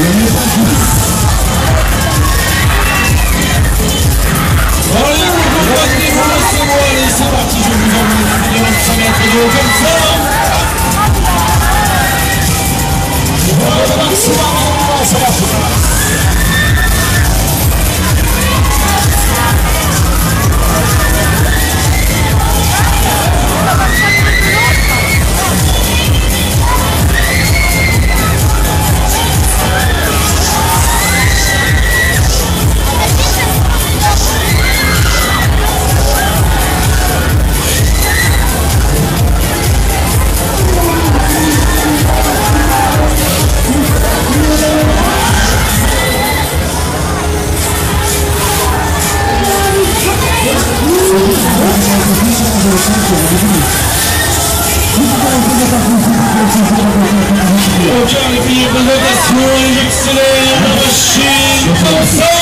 Mwen mwen mwen Hocam bir yılda da soğuk yükselen yana başın kalsın.